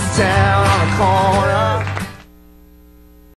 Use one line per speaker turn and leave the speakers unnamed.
Down town on the corner.